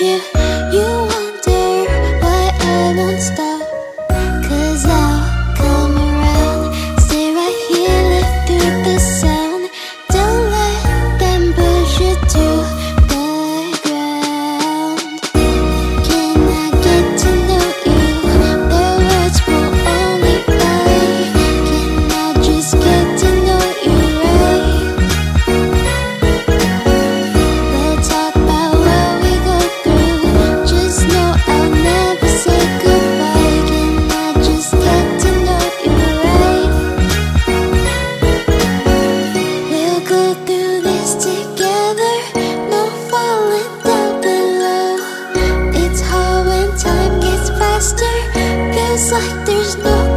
you. like there's no